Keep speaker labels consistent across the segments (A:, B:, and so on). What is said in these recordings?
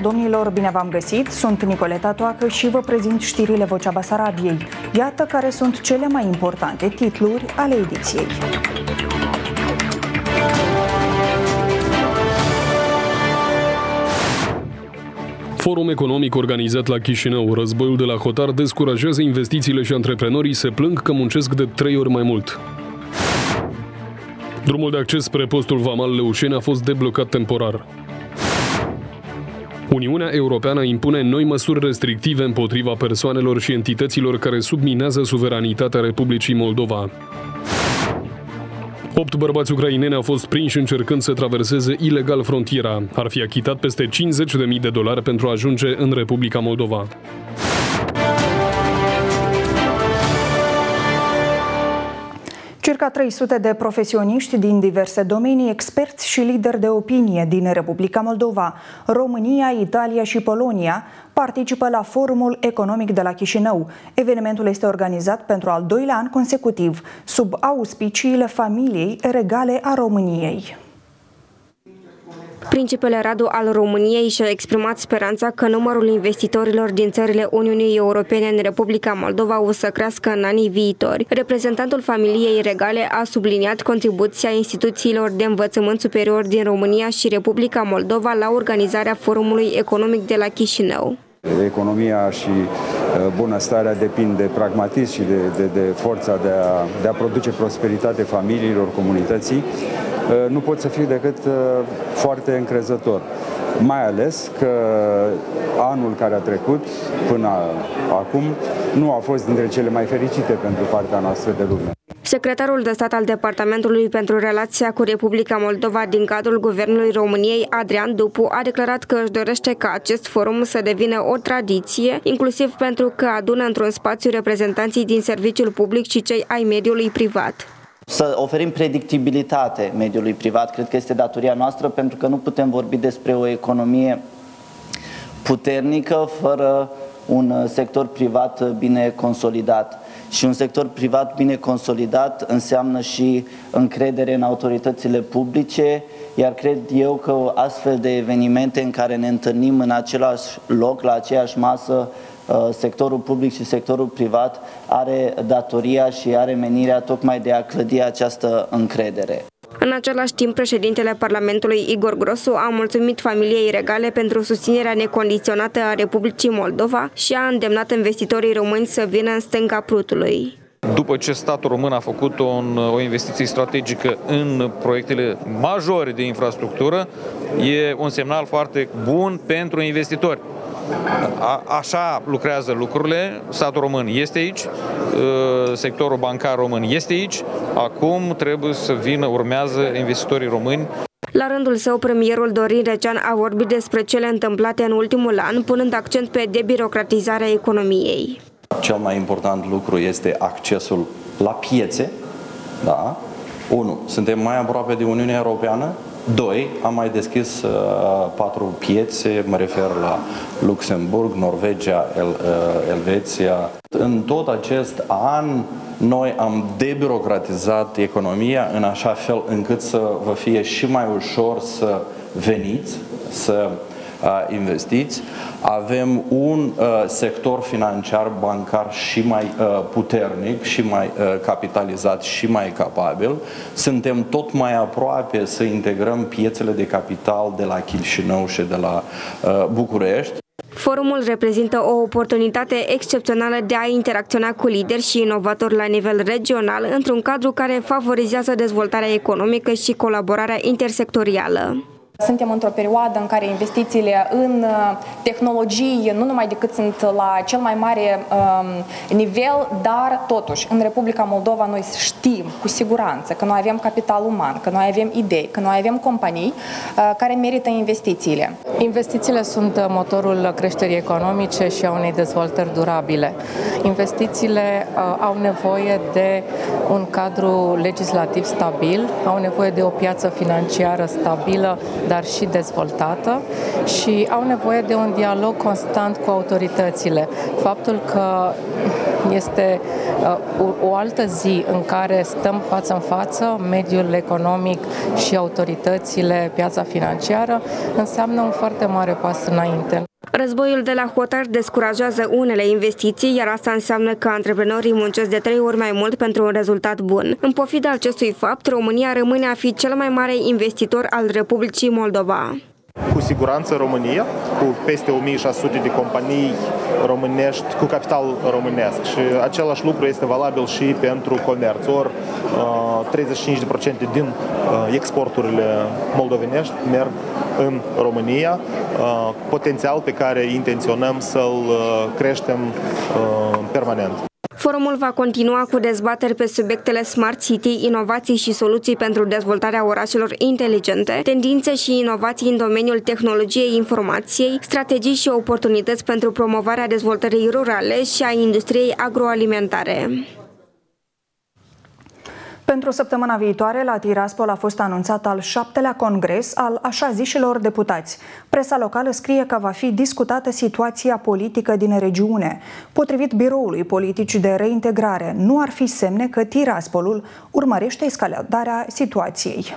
A: Doamnelor, domnilor, bine v-am găsit! Sunt Nicoleta Toacă și vă prezint știrile Vocea Basarabiei. Iată care sunt cele mai importante titluri ale ediției.
B: Forum economic organizat la Chișinău, războiul de la Hotar descurajează investițiile și antreprenorii se plâng că muncesc de trei ori mai mult. Drumul de acces spre postul Vamal Leușeni a fost deblocat temporar. Uniunea Europeană impune noi măsuri restrictive împotriva persoanelor și entităților care subminează suveranitatea Republicii Moldova. Opt bărbați ucraineni au fost prinși încercând să traverseze ilegal frontiera. Ar fi achitat peste 50.000 de dolari pentru a ajunge în Republica Moldova.
A: Circa 300 de profesioniști din diverse domenii, experți și lideri de opinie din Republica Moldova, România, Italia și Polonia participă la Forumul Economic de la Chișinău. Evenimentul este organizat pentru al doilea an consecutiv, sub auspiciile familiei regale a României.
C: Principele Radu al României și-a exprimat speranța că numărul investitorilor din țările Uniunii Europene în Republica Moldova o să crească în anii viitori. Reprezentantul familiei regale a subliniat contribuția instituțiilor de învățământ superior din România și Republica Moldova la organizarea forumului economic de la Chișinău.
D: Economia și uh, bunăstarea depind de pragmatism și de, de, de forța de a, de a produce prosperitate familiilor, comunității. Uh, nu pot să fiu decât uh, foarte încrezător. Mai ales că anul care a trecut până acum nu a fost dintre cele mai fericite pentru partea noastră de lume.
C: Secretarul de stat al Departamentului pentru Relația cu Republica Moldova din cadrul Guvernului României, Adrian Dupu, a declarat că își dorește ca acest forum să devină o tradiție, inclusiv pentru că adună într-un spațiu reprezentanții din serviciul public și cei ai mediului privat.
E: Să oferim predictibilitate mediului privat, cred că este datoria noastră, pentru că nu putem vorbi despre o economie puternică fără un sector privat bine consolidat. Și un sector privat bine consolidat înseamnă și încredere în autoritățile publice, iar cred eu că astfel de evenimente în care ne întâlnim în același loc, la aceeași masă, uh, sectorul public și sectorul privat are datoria și are menirea tocmai de a clădi această încredere.
C: În același timp, președintele Parlamentului Igor Grosu a mulțumit familiei regale pentru susținerea necondiționată a Republicii Moldova și a îndemnat investitorii români să vină în stânga Prutului.
F: După ce statul român a făcut o, o investiție strategică în proiectele majore de infrastructură, e un semnal foarte bun pentru investitori. A, așa lucrează lucrurile. Statul român este aici, ă, sectorul bancar român este aici. Acum trebuie să vină, urmează investitorii români.
C: La rândul său, premierul Dorin Recean a vorbit despre cele întâmplate în ultimul an, punând accent pe debirocratizarea economiei.
G: Cel mai important lucru este accesul la piețe. Da? Unu, Suntem mai aproape de Uniunea Europeană, Doi, am mai deschis uh, patru piețe, mă refer la Luxemburg, Norvegia, El, uh, Elveția. În tot acest an, noi am debirocratizat economia în așa fel încât să vă fie și mai ușor să veniți, să uh, investiți. Avem un sector financiar bancar și mai puternic, și mai capitalizat, și mai capabil. Suntem tot mai aproape să integrăm piețele de capital de la Chișinău și de la București.
C: Forumul reprezintă o oportunitate excepțională de a interacționa cu lideri și inovatori la nivel regional într-un cadru care favorizează dezvoltarea economică și colaborarea intersectorială.
H: Suntem într-o perioadă în care investițiile în uh, tehnologii nu numai decât sunt la cel mai mare um, nivel, dar totuși în Republica Moldova noi știm cu siguranță că noi avem capital uman, că noi avem idei, că noi avem companii uh, care merită investițiile.
I: Investițiile sunt uh, motorul creșterii economice și a unei dezvoltări durabile. Investițiile uh, au nevoie de un cadru legislativ stabil, au nevoie de o piață financiară stabilă, dar și dezvoltată și au nevoie de un dialog constant cu autoritățile. Faptul că este o, o altă zi în care stăm față în față, mediul economic și autoritățile, piața financiară, înseamnă un foarte mare pas înainte.
J: Războiul de la hotar descurajează unele investiții, iar asta înseamnă că antreprenorii muncesc de trei ori mai mult pentru un rezultat bun. În pofida acestui fapt, România rămâne a fi cel mai mare investitor al Republicii Moldova.
K: Cu siguranță România, cu peste 1600 de companii românești, cu capital românesc și același lucru este valabil și pentru comerț. Ori 35% din exporturile moldovenești merg în România, potențial pe care intenționăm să-l creștem permanent.
J: Forumul va continua cu dezbateri pe subiectele Smart City, inovații și soluții pentru dezvoltarea orașelor inteligente, tendințe și inovații în domeniul tehnologiei informației, strategii și oportunități pentru promovarea dezvoltării rurale și a industriei agroalimentare.
A: Pentru săptămâna viitoare, la Tiraspol a fost anunțat al șaptelea congres al așa zișilor deputați. Presa locală scrie că va fi discutată situația politică din regiune. Potrivit biroului politic de reintegrare, nu ar fi semne că Tiraspolul urmărește escaladarea situației.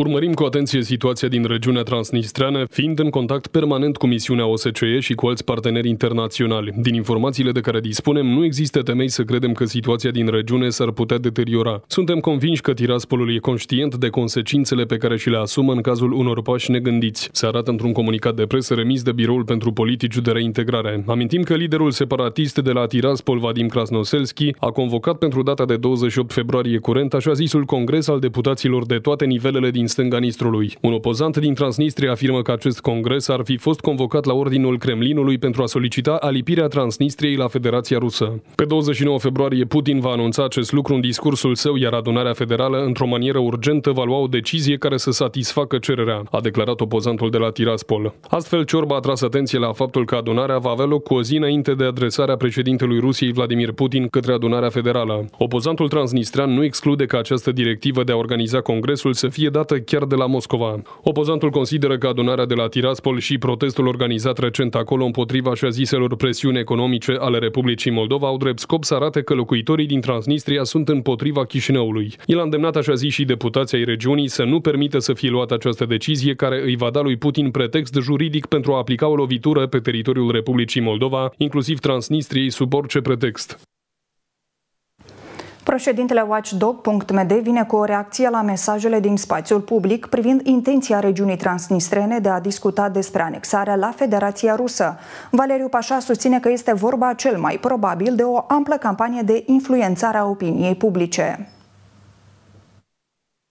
B: Urmărim cu atenție situația din regiunea transnistreană, fiind în contact permanent cu misiunea OSCE și cu alți parteneri internaționali. Din informațiile de care dispunem, nu există temei să credem că situația din regiune s-ar putea deteriora. Suntem convinși că Tiraspolul e conștient de consecințele pe care și le asumă în cazul unor pași negândiți. Se arată într-un comunicat de presă remis de Biroul pentru Politici de Reintegrare. Amintim că liderul separatist de la Tiraspol, Vadim Krasnoselski, a convocat pentru data de 28 februarie curent așa zisul congres al deputaților de toate nivelele din stânga Nistrului. Un opozant din Transnistria afirmă că acest congres ar fi fost convocat la ordinul Kremlinului pentru a solicita alipirea Transnistriei la Federația Rusă. Pe 29 februarie, Putin va anunța acest lucru în discursul său, iar adunarea federală, într-o manieră urgentă, va lua o decizie care să satisfacă cererea, a declarat opozantul de la Tiraspol. Astfel, Ciorba a tras atenție la faptul că adunarea va avea loc cu o zi înainte de adresarea președintelui Rusiei Vladimir Putin către adunarea federală. Opozantul transnistrean nu exclude că această directivă de a organiza congresul să fie dată chiar de la Moscova. Opozantul consideră că adunarea de la Tiraspol și protestul organizat recent acolo împotriva așa ziselor presiuni economice ale Republicii Moldova au drept scop să arate că locuitorii din Transnistria sunt împotriva Chișinăului. El a îndemnat așa zi și deputația ai regiunii să nu permită să fie luată această decizie care îi va da lui Putin pretext juridic pentru a aplica o lovitură pe teritoriul Republicii Moldova, inclusiv Transnistriei sub orice pretext.
A: Președintele Watchdog.md vine cu o reacție la mesajele din spațiul public privind intenția regiunii transnistrene de a discuta despre anexarea la Federația Rusă. Valeriu Pașa susține că este vorba cel mai probabil de o amplă campanie de influențare a opiniei publice.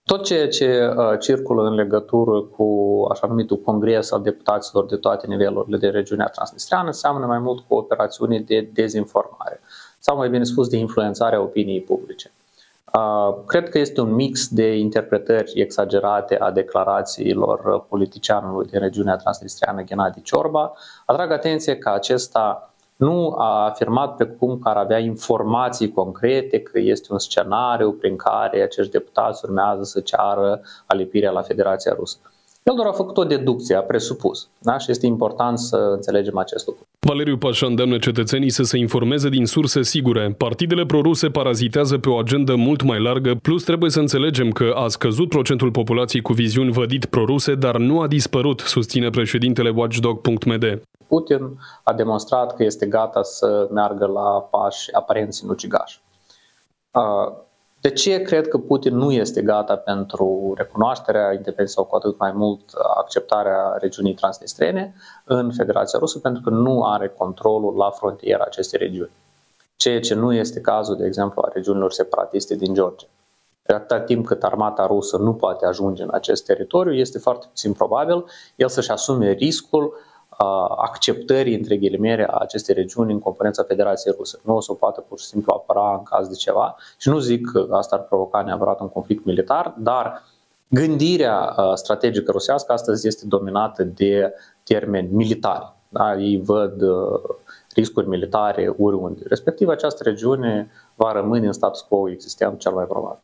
L: Tot ceea ce uh, circulă în legătură cu așa numitul congres al deputaților de toate nivelurile de regiunea transnistreană seamănă mai mult cu operațiune de dezinformare sau mai bine spus de influențarea opiniei publice. Cred că este un mix de interpretări exagerate a declarațiilor politicianului din regiunea transnistriană Gennady Ciorba. Atrag atenție că acesta nu a afirmat pe cum că ar avea informații concrete că este un scenariu prin care acești deputați urmează să ceară alipirea la Federația Rusă. El doar a făcut o deducție, a presupus. Da? Și este important să înțelegem acest lucru.
B: Valeriu Pașa îndeamnă cetățenii să se informeze din surse sigure. Partidele proruse parazitează pe o agendă mult mai largă, plus trebuie să înțelegem că a scăzut procentul populației cu viziuni vădit proruse, dar nu a dispărut, susține președintele Watchdog.md.
L: Putin a demonstrat că este gata să meargă la pași aparenți în ucigaș. De ce cred că Putin nu este gata pentru recunoașterea independenței sau cu atât mai mult acceptarea regiunii transnistrene în Federația Rusă? Pentru că nu are controlul la frontiera acestei regiuni. Ceea ce nu este cazul, de exemplu, a regiunilor separatiste din Georgia. Atâta timp cât armata rusă nu poate ajunge în acest teritoriu, este foarte puțin probabil el să-și asume riscul acceptării, între ghilimere, a acestei regiuni în componența Federației Rusă. Nu o să o poată pur și simplu apăra în caz de ceva și nu zic că asta ar provoca neapărat un conflict militar, dar gândirea strategică rusească astăzi este dominată de termeni militari. Da? Ei văd riscuri militare oriunde. Respectiv, această regiune va rămâne în status quo existent cel mai probabil.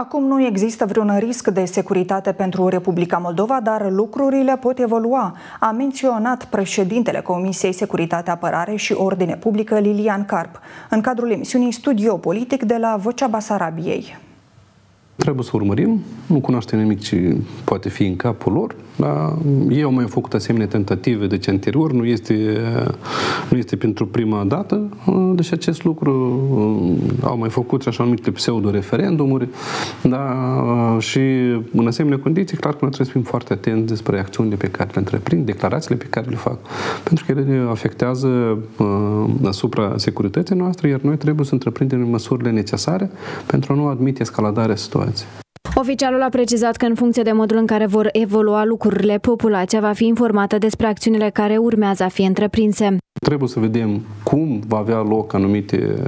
A: Acum nu există vreun risc de securitate pentru Republica Moldova, dar lucrurile pot evolua, a menționat președintele Comisiei Securitate Apărare și Ordine Publică Lilian Carp, în cadrul emisiunii Studio Politic de la Vocea Basarabiei.
M: Trebuie să urmărim, nu cunoaște nimic ce poate fi în capul lor, dar ei au mai făcut asemenea tentative de ce anterior, nu este, nu este pentru prima dată, deci acest lucru au mai făcut și așa numite pseudo-referendumuri, dar și în asemenea condiții, clar că noi trebuie să fim foarte atenți despre acțiunile pe care le întreprind, declarațiile pe care le fac, pentru că ele afectează asupra securității noastre, iar noi trebuie să întreprindem măsurile necesare pentru a nu admite escaladarea situației situație.
N: Oficialul a precizat că în funcție de modul în care vor evolua lucrurile, populația va fi informată despre acțiunile care urmează a fi întreprinse.
M: Trebuie să vedem cum va avea loc anumite,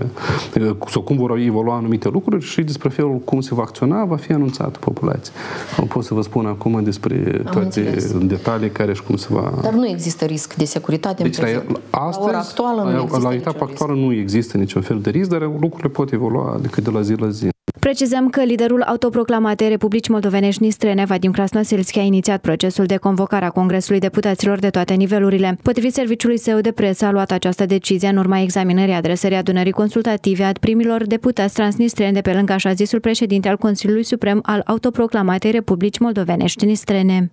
M: sau cum vor evolua anumite lucruri și despre felul cum se va acționa va fi anunțat populației. Nu pot să vă spun acum despre toate înțeles. detalii care și cum se va...
O: Dar nu există risc de securitate
M: deci,
O: în prezent.
M: La, astăzi, la ora actuală nu există La etapa actuală nu există niciun fel de risc, dar lucrurile pot evolua decât de la zi la zi.
N: Precizăm că liderul autoproclamatei Republici Moldovenești Nistrene, Vadim Krasnoselski, a inițiat procesul de convocare a Congresului Deputaților de toate nivelurile. Potrivit serviciului său de presă, a luat această decizie în urma examinării adresării adunării consultative a primilor deputați transnistreni de pe lângă așa zisul președinte al Consiliului Suprem al autoproclamatei Republici Moldovenești Nistrene.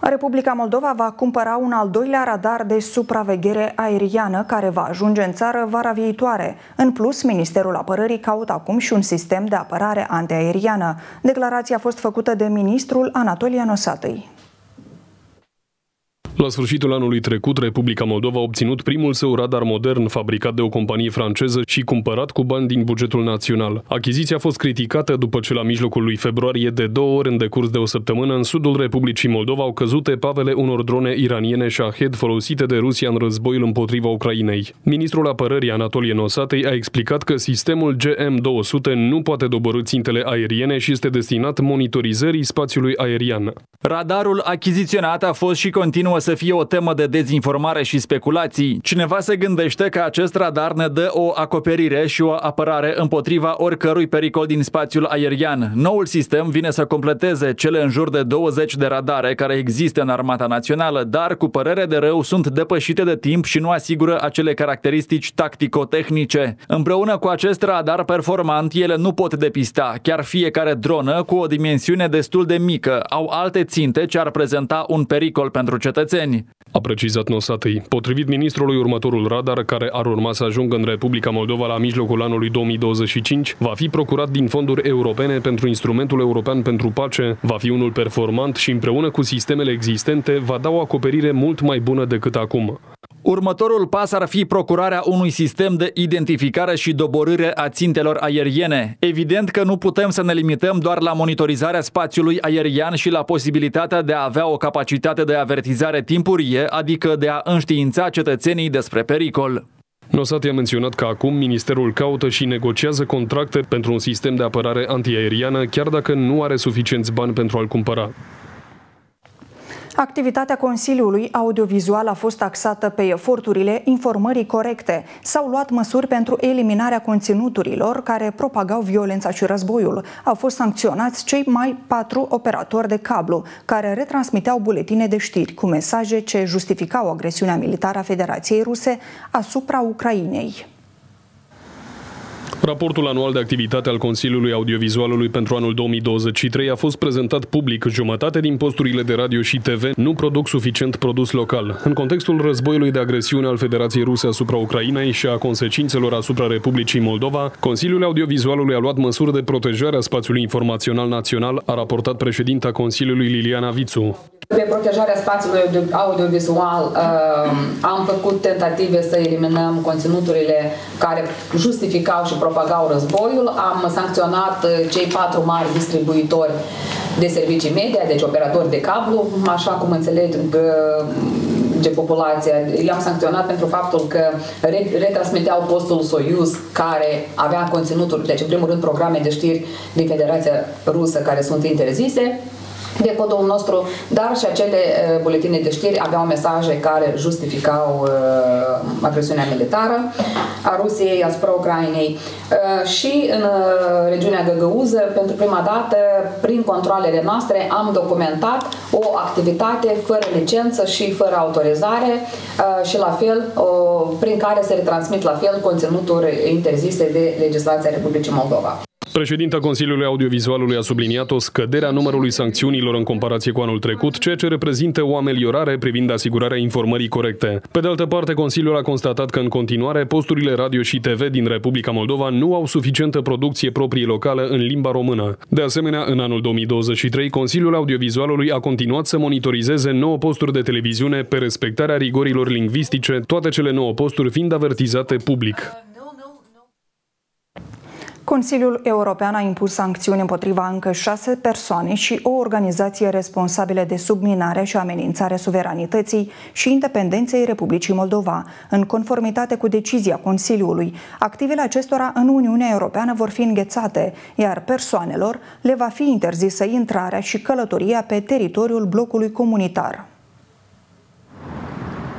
A: Republica Moldova va cumpăra un al doilea radar de supraveghere aeriană care va ajunge în țară vara viitoare. În plus, Ministerul Apărării caută acum și un sistem de apărare antiaeriană. Declarația a fost făcută de ministrul Anatolie Nosatăi.
B: La sfârșitul anului trecut, Republica Moldova a obținut primul său radar modern fabricat de o companie franceză și cumpărat cu bani din bugetul național. Achiziția a fost criticată după ce la mijlocul lui februarie de două ori în decurs de o săptămână în sudul Republicii Moldova au căzut epavele unor drone iraniene Shahed folosite de Rusia în războiul împotriva Ucrainei. Ministrul apărării Anatolie Nosatei a explicat că sistemul GM200 nu poate dobărâ țintele aeriene și este destinat monitorizării spațiului aerian.
P: Radarul achiziționat a fost și continuă să fie o temă de dezinformare și speculații. Cineva se gândește că acest radar ne dă o acoperire și o apărare împotriva oricărui pericol din spațiul aerian. Noul sistem vine să completeze cele în jur de 20 de radare care există în Armata Națională, dar cu părere de rău sunt depășite de timp și nu asigură acele caracteristici tactico-tehnice. Împreună cu acest radar performant, ele nu pot depista. Chiar fiecare dronă cu o dimensiune destul de mică au alte ținte ce ar prezenta un pericol pentru cetățeni cetățeni.
B: A precizat Nosatei. Potrivit ministrului, următorul radar, care ar urma să ajungă în Republica Moldova la mijlocul anului 2025, va fi procurat din fonduri europene pentru instrumentul european pentru pace, va fi unul performant și împreună cu sistemele existente va da o acoperire mult mai bună decât acum.
P: Următorul pas ar fi procurarea unui sistem de identificare și doborâre a țintelor aeriene. Evident că nu putem să ne limităm doar la monitorizarea spațiului aerian și la posibilitatea de a avea o capacitate de avertizare timpurie, adică de a înștiința cetățenii despre pericol.
B: Nosati a menționat că acum Ministerul caută și negociază contracte pentru un sistem de apărare antiaeriană, chiar dacă nu are suficienți bani pentru a-l cumpăra.
A: Activitatea Consiliului Audiovizual a fost taxată pe eforturile informării corecte. S-au luat măsuri pentru eliminarea conținuturilor care propagau violența și războiul. Au fost sancționați cei mai patru operatori de cablu care retransmiteau buletine de știri cu mesaje ce justificau agresiunea militară a Federației Ruse asupra Ucrainei.
B: Raportul anual de activitate al Consiliului Audiovizualului pentru anul 2023 a fost prezentat public. Jumătate din posturile de radio și TV nu produc suficient produs local. În contextul războiului de agresiune al Federației Ruse asupra Ucrainei și a consecințelor asupra Republicii Moldova, Consiliul Audiovizualului a luat măsuri de protejare a spațiului informațional național, a raportat președinta Consiliului Liliana Vițu.
Q: Pe protejarea spațiului audiovizual uh, am făcut tentative să eliminăm conținuturile care justificau și propagau războiul. Am sancționat uh, cei patru mari distribuitori de servicii media, deci operatori de cablu, așa cum înțeleg de populația. I-am sancționat pentru faptul că retransmiteau postul Soyuz care avea conținuturi, deci în primul rând programe de știri din Federația Rusă care sunt interzise de codul nostru, dar și acele uh, buletine de știri aveau mesaje care justificau uh, agresiunea militară a Rusiei asupra Ucrainei. Uh, și în uh, regiunea Găgăuză, pentru prima dată, prin controlele noastre, am documentat o activitate fără licență și fără autorizare uh, și la fel, uh, prin care se retransmit la fel conținuturi interzise de legislația Republicii Moldova.
B: Președinta Consiliului Audiovizualului a subliniat o scădere a numărului sancțiunilor în comparație cu anul trecut, ceea ce reprezintă o ameliorare privind asigurarea informării corecte. Pe de altă parte, Consiliul a constatat că în continuare posturile radio și TV din Republica Moldova nu au suficientă producție proprie locală în limba română. De asemenea, în anul 2023, Consiliul Audiovizualului a continuat să monitorizeze 9 posturi de televiziune pe respectarea rigorilor lingvistice, toate cele 9 posturi fiind avertizate public.
A: Consiliul European a impus sancțiuni împotriva încă șase persoane și o organizație responsabilă de subminare și amenințare suveranității și independenței Republicii Moldova, în conformitate cu decizia Consiliului. Activele acestora în Uniunea Europeană vor fi înghețate, iar persoanelor le va fi interzisă intrarea și călătoria pe teritoriul blocului comunitar.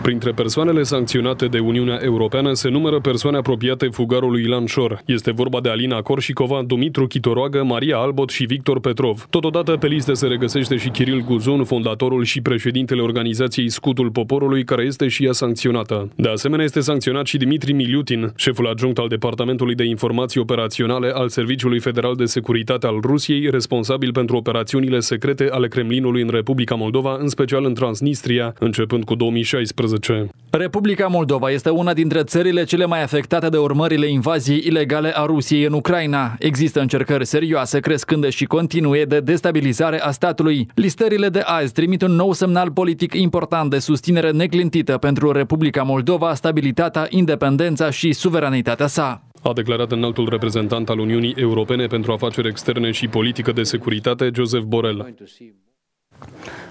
B: Printre persoanele sancționate de Uniunea Europeană se numără persoane apropiate fugarului Ilan Șor. Este vorba de Alina Corșicova, Dumitru Chitoroagă, Maria Albot și Victor Petrov. Totodată pe listă se regăsește și Kiril Guzun, fondatorul și președintele organizației Scutul Poporului, care este și ea sancționată. De asemenea, este sancționat și Dimitri Miliutin, șeful adjunct al Departamentului de Informații Operaționale al Serviciului Federal de Securitate al Rusiei, responsabil pentru operațiunile secrete ale Kremlinului în Republica Moldova, în special în Transnistria, începând cu 2016. 2019.
P: Republica Moldova este una dintre țările cele mai afectate de urmările invaziei ilegale a Rusiei în Ucraina. Există încercări serioase, crescânde și continue de destabilizare a statului. Listările de azi trimit un nou semnal politic important de susținere neclintită pentru Republica Moldova, stabilitatea, independența și suveranitatea sa
B: a declarat înaltul reprezentant al Uniunii Europene pentru afaceri externe și politică de securitate, Joseph Borrell.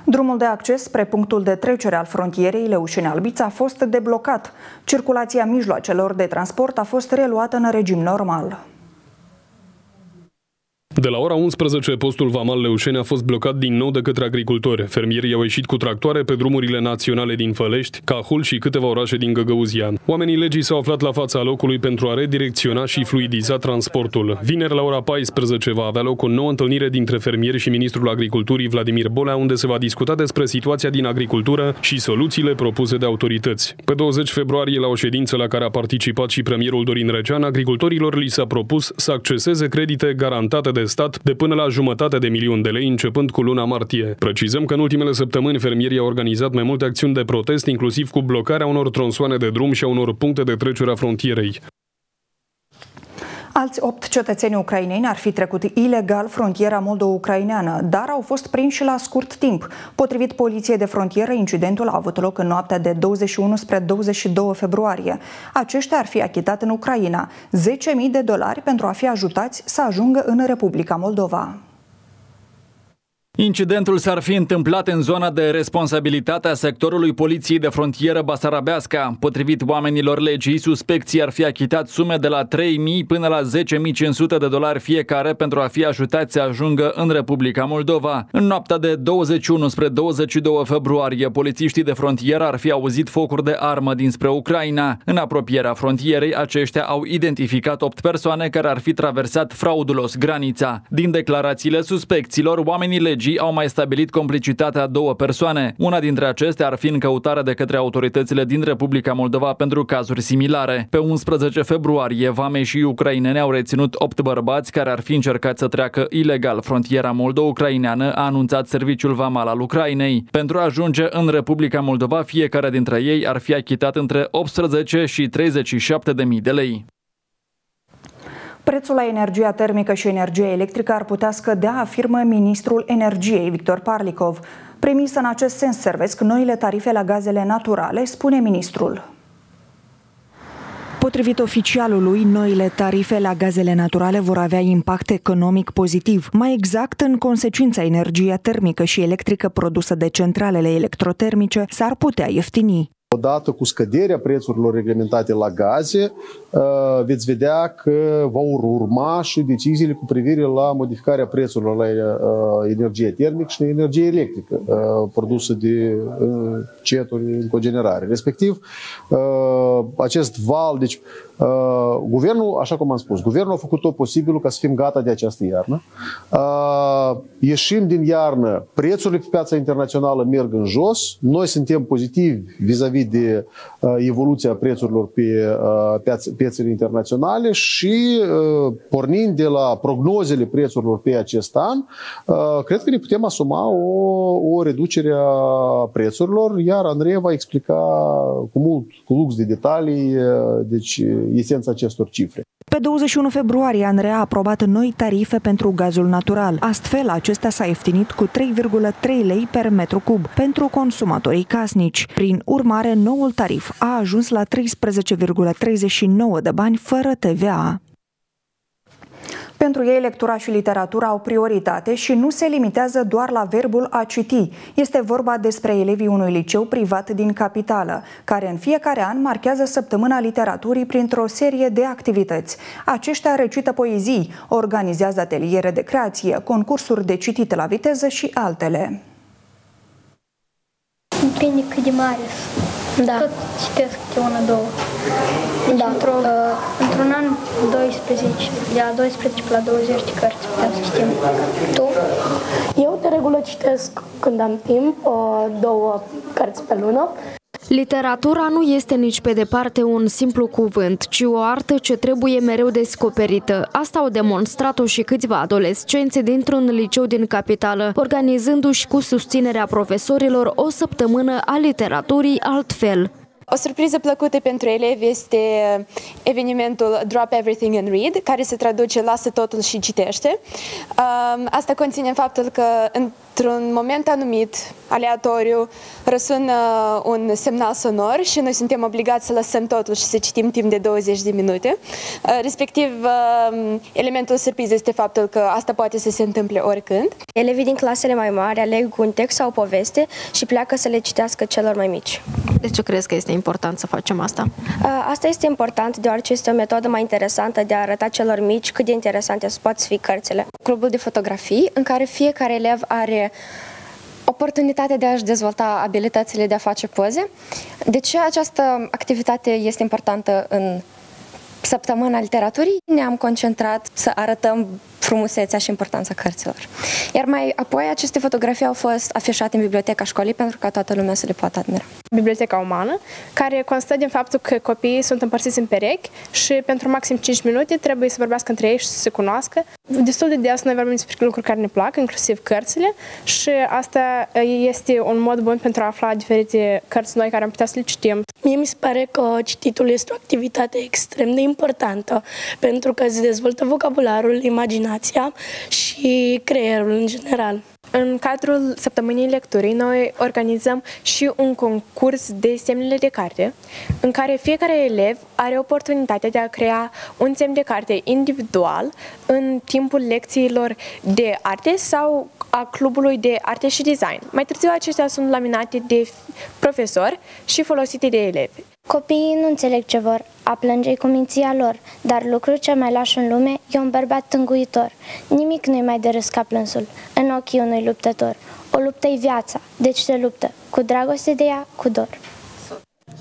A: Drumul de acces spre punctul de trecere al frontierei Leușeni-Albița a fost deblocat. Circulația mijloacelor de transport a fost reluată în regim normal.
B: De la ora 11, postul Vamal Leușeni a fost blocat din nou de către agricultori. Fermierii au ieșit cu tractoare pe drumurile naționale din Fălești, Cahul și câteva orașe din Găgăuzia. Oamenii legii s-au aflat la fața locului pentru a redirecționa și fluidiza transportul. Vineri la ora 14 va avea loc o nouă întâlnire dintre fermieri și ministrul agriculturii Vladimir Bolea, unde se va discuta despre situația din agricultură și soluțiile propuse de autorități. Pe 20 februarie, la o ședință la care a participat și premierul Dorin Recean, agricultorilor li s-a propus să acceseze credite garantate de stat de până la jumătate de milion de lei începând cu luna martie. Precizăm că în ultimele săptămâni fermierii au organizat mai multe acțiuni de protest, inclusiv cu blocarea unor tronsoane de drum și a unor puncte de trecere a frontierei.
A: Alți opt cetățeni ucraineni ar fi trecut ilegal frontiera moldo-ucraineană, dar au fost prinși la scurt timp. Potrivit poliției de frontieră, incidentul a avut loc în noaptea de 21 spre 22 februarie. Aceștia ar fi achitat în Ucraina 10.000 de dolari pentru a fi ajutați să ajungă în Republica Moldova.
P: Incidentul s-ar fi întâmplat în zona de responsabilitate a sectorului Poliției de Frontieră Basarabeasca. Potrivit oamenilor legii, suspecții ar fi achitat sume de la 3.000 până la 10.500 de dolari fiecare pentru a fi ajutați să ajungă în Republica Moldova. În noaptea de 21 spre 22 februarie, polițiștii de frontieră ar fi auzit focuri de armă dinspre Ucraina. În apropierea frontierei, aceștia au identificat 8 persoane care ar fi traversat fraudulos granița. Din declarațiile suspecților, oamenii legii Belgii au mai stabilit complicitatea două persoane. Una dintre acestea ar fi în căutare de către autoritățile din Republica Moldova pentru cazuri similare. Pe 11 februarie, vame și ucrainene au reținut 8 bărbați care ar fi încercat să treacă ilegal frontiera moldo-ucraineană, a anunțat serviciul vamal al Ucrainei. Pentru a ajunge în Republica Moldova, fiecare dintre ei ar fi achitat între 18 și 37 de mii de lei.
A: Prețul la energia termică și energia electrică ar putea scădea, afirmă ministrul energiei Victor Parlikov. Premis în acest sens servesc noile tarife la gazele naturale, spune ministrul. Potrivit oficialului, noile tarife la gazele naturale vor avea impact economic pozitiv. Mai exact, în consecința energia termică și electrică produsă de centralele electrotermice s-ar putea ieftini.
R: Odată cu scăderea prețurilor reglementate la gaze, uh, veți vedea că vor urma și deciziile cu privire la modificarea prețurilor la uh, energie termică și energie electrică uh, produsă de ceturi în cogenerare. Respectiv, acest val, deci guvernul, așa cum am spus, guvernul a făcut tot posibilul ca să fim gata de această iarnă. Ieșim din iarnă, prețurile pe piața internațională merg în jos, noi suntem pozitivi vis-a-vis de uh, evoluția prețurilor pe uh, piețele internaționale și uh, pornind de la prognozele prețurilor pe acest an, cred că ne putem asuma o, o reducere a prețurilor, iar Andrei va explica cu mult, cu lux de detalii, deci esența acestor cifre.
A: Pe 21 februarie, Andreea a aprobat noi tarife pentru gazul natural. Astfel, acesta s-a ieftinit cu 3,3 lei per metru cub pentru consumatorii casnici. Prin urmare, noul tarif a ajuns la 13,39 de bani fără TVA. Pentru ei, lectura și literatura au prioritate și nu se limitează doar la verbul a citi. Este vorba despre elevii unui liceu privat din capitală, care în fiecare an marchează săptămâna literaturii printr-o serie de activități. Aceștia recită poezii, organizează ateliere de creație, concursuri de citit la viteză și altele.
S: Depinde cât de mare da. Tot citesc câte una, două. Deci da. într-o, uh, într-un an 12, de la 12 la 20 de cărți putem să citim. Tu?
T: Eu de regulă citesc când am timp, uh, două cărți pe lună.
J: Literatura nu este nici pe departe un simplu cuvânt, ci o artă ce trebuie mereu descoperită. Asta au demonstrat-o și câțiva adolescenți dintr-un liceu din capitală, organizându-și cu susținerea profesorilor o săptămână a literaturii altfel.
U: O surpriză plăcută pentru elevi este evenimentul Drop Everything and Read, care se traduce Lasă totul și citește. Asta conține faptul că într-un moment anumit, aleatoriu, răsună un semnal sonor și noi suntem obligați să lăsăm totul și să citim timp de 20 de minute. Respectiv, elementul surpriză este faptul că asta poate să se întâmple oricând.
V: Elevii din clasele mai mari aleg un text sau o poveste și pleacă să le citească celor mai mici.
J: De ce crezi că este important să facem asta?
V: Asta este important deoarece este o metodă mai interesantă de a arăta celor mici cât de interesante pot fi cărțile.
U: Clubul de fotografii, în care fiecare elev are oportunitatea de a-și dezvolta abilitățile de a face poze. De ce această activitate este importantă în săptămâna literaturii? Ne-am concentrat să arătăm frumusețea și importanța cărților. Iar mai apoi aceste fotografii au fost afișate în biblioteca școlii pentru ca toată lumea să le poată admira.
W: Biblioteca umană, care constă din faptul că copiii sunt împărțiți în perechi și pentru maxim 5 minute trebuie să vorbească între ei și să se cunoască. Destul de des noi vorbim despre lucruri care ne plac, inclusiv cărțile și asta este un mod bun pentru a afla diferite cărți noi care am putea să le citim.
T: Mie mi se pare că cititul este o activitate extrem de importantă pentru că îți dezvoltă vocabularul, imaginația imaginația și creierul în general.
W: În cadrul săptămânii lecturii, noi organizăm și un concurs de semnele de carte, în care fiecare elev are oportunitatea de a crea un semn de carte individual în timpul lecțiilor de arte sau a clubului de arte și design. Mai târziu acestea sunt laminate de profesori și folosite de elevi.
S: Copiii nu înțeleg ce vor, a plânge cu minția lor, dar lucrul cel mai laș în lume e un bărbat tânguitor. Nimic nu-i mai de râs ca plânsul, în ochii unui luptător. O luptă-i viața, deci se luptă, cu dragoste de ea, cu dor.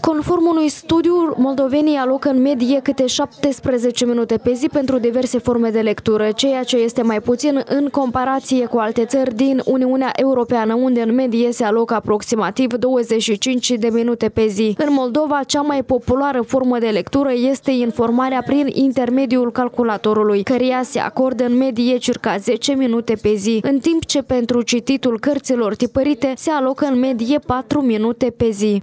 J: Conform unui studiu, moldovenii alocă în medie câte 17 minute pe zi pentru diverse forme de lectură, ceea ce este mai puțin în comparație cu alte țări din Uniunea Europeană, unde în medie se alocă aproximativ 25 de minute pe zi. În Moldova, cea mai populară formă de lectură este informarea prin intermediul calculatorului, căreia se acordă în medie circa 10 minute pe zi, în timp ce pentru cititul cărților tipărite se alocă în medie 4 minute pe zi.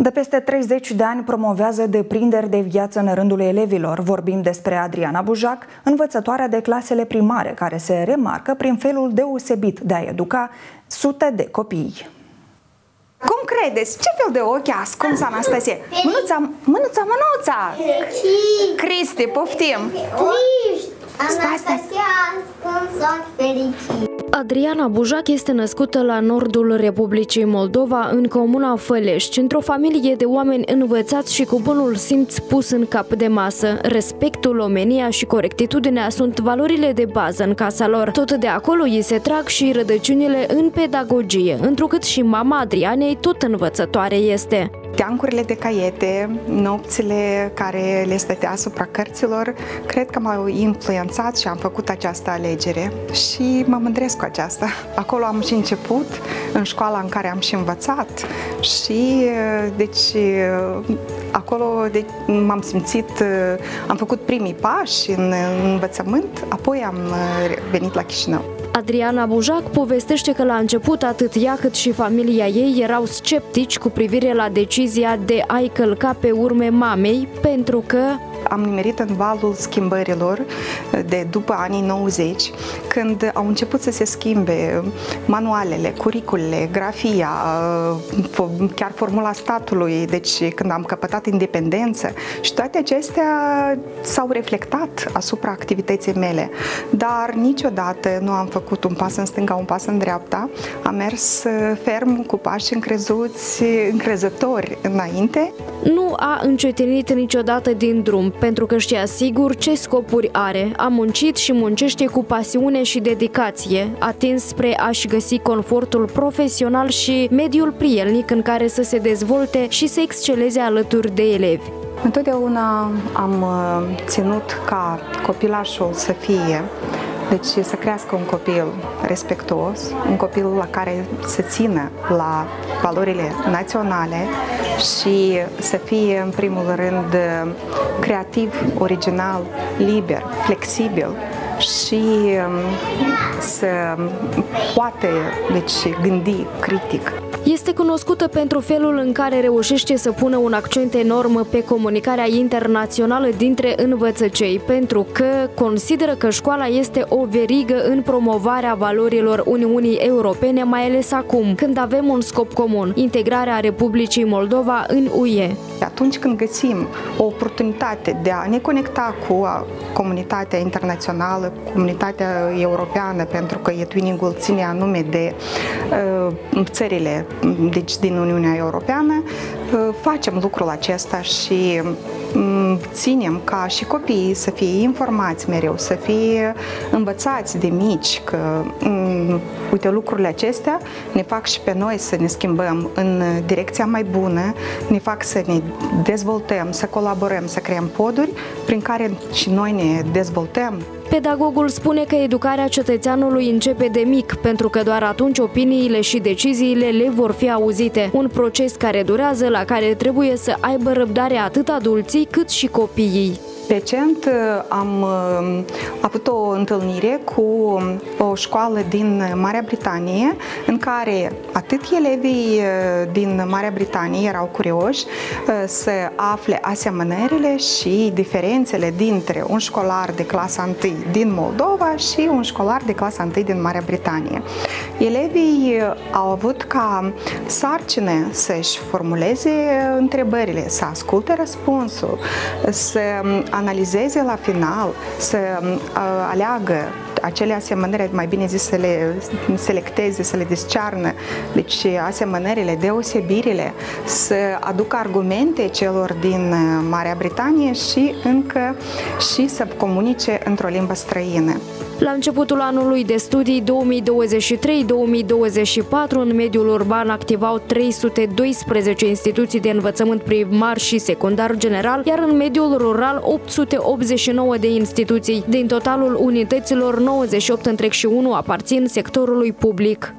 A: De peste 30 de ani promovează deprinderi de viață în rândul elevilor. Vorbim despre Adriana Bujac, învățătoarea de clasele primare, care se remarcă prin felul deosebit de a educa sute de copii.
X: Cum credeți? Ce fel de ochi ascuns, Anastasie? Mânuța, mânuța, mânuța! Cristi, poftim!
S: Anastasia ascuns ochi fericit!
J: Adriana Bujac este născută la nordul Republicii Moldova, în comuna Fălești, într-o familie de oameni învățați și cu bunul simț pus în cap de masă. Respectul, omenia și corectitudinea sunt valorile de bază în casa lor. Tot de acolo îi se trag și rădăciunile în pedagogie, întrucât și mama Adrianei tot învățătoare este.
X: Teancurile de caiete, nopțile care le stătea asupra cărților, cred că m-au influențat și am făcut această alegere și mă mândresc cu aceasta. Acolo am și început, în școala în care am și învățat și deci acolo de, m-am simțit, am făcut primii pași în, în învățământ, apoi am venit la Chișinău.
J: Adriana Bujac povestește că la început atât ea cât și familia ei erau sceptici cu privire la decizia de a-i călca pe urme mamei pentru că
X: am nimerit în valul schimbărilor de după anii 90, când au început să se schimbe manualele, curiculele, grafia, chiar formula statului, deci când am căpătat independență și toate acestea s-au reflectat asupra activității mele. Dar niciodată nu am făcut un pas în stânga, un pas în dreapta. Am mers ferm cu pași încrezuți, încrezători înainte.
J: Nu a încetinit niciodată din drum, pentru că știa sigur ce scopuri are. A muncit și muncește cu pasiune și dedicație, atins spre a-și găsi confortul profesional și mediul prielnic în care să se dezvolte și să exceleze alături de elevi.
X: Întotdeauna am uh, ținut ca copilașul să fie deci să crească un copil respectuos, un copil la care să țină la valorile naționale și să fie în primul rând creativ, original, liber, flexibil și um, să poate deci, gândi critic.
J: Este cunoscută pentru felul în care reușește să pună un accent enorm pe comunicarea internațională dintre învățăcei, pentru că consideră că școala este o verigă în promovarea valorilor Uniunii Europene, mai ales acum, când avem un scop comun, integrarea Republicii Moldova în UE.
X: Atunci când găsim o oportunitate de a ne conecta cu comunitatea internațională, comunitatea europeană, pentru că e ține anume de uh, țările deci din Uniunea Europeană, uh, facem lucrul acesta și mm, ținem ca și copiii să fie informați mereu, să fie învățați de mici că, mm, uite, lucrurile acestea ne fac și pe noi să ne schimbăm în direcția mai bună, ne fac să ne dezvoltăm, să colaborăm, să creăm poduri prin care și noi ne dezvoltăm.
J: Pedagogul spune că educarea cetățeanului începe de mic, pentru că doar atunci opiniile și deciziile le vor fi auzite. Un proces care durează, la care trebuie să aibă răbdare atât adulții cât și copiii.
X: Recent uh, am uh, avut o întâlnire cu o școală din Marea Britanie în care atât elevii uh, din Marea Britanie erau curioși să afle asemănările și diferențele dintre un școlar de clasa 1 din Moldova și un școlar de clasa 1 din Marea Britanie. Elevii au avut ca sarcină să-și formuleze întrebările, să asculte răspunsul, să analizeze la final, să uh, aleagă acele asemănări, mai bine zis să le selecteze, să le descearnă, deci asemănările, deosebirile, să aducă argumente celor din uh, Marea Britanie și încă și să comunice într-o limbă străină.
J: La începutul anului de studii 2023-2024, în mediul urban activau 312 instituții de învățământ primar și secundar general, iar în mediul rural 889 de instituții. Din totalul unităților, 98 întreg și 1 aparțin sectorului public.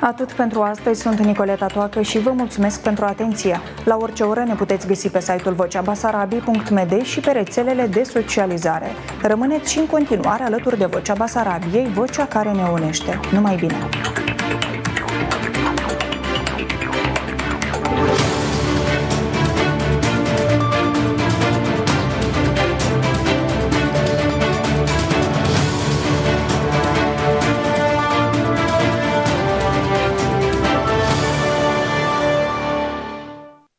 A: Atât pentru astăzi, sunt Nicoleta Toacă și vă mulțumesc pentru atenție. La orice oră ne puteți găsi pe site-ul voceabasarabiei.md și pe rețelele de socializare. Rămâneți și în continuare alături de Vocea Basarabiei, vocea care ne unește. Numai bine!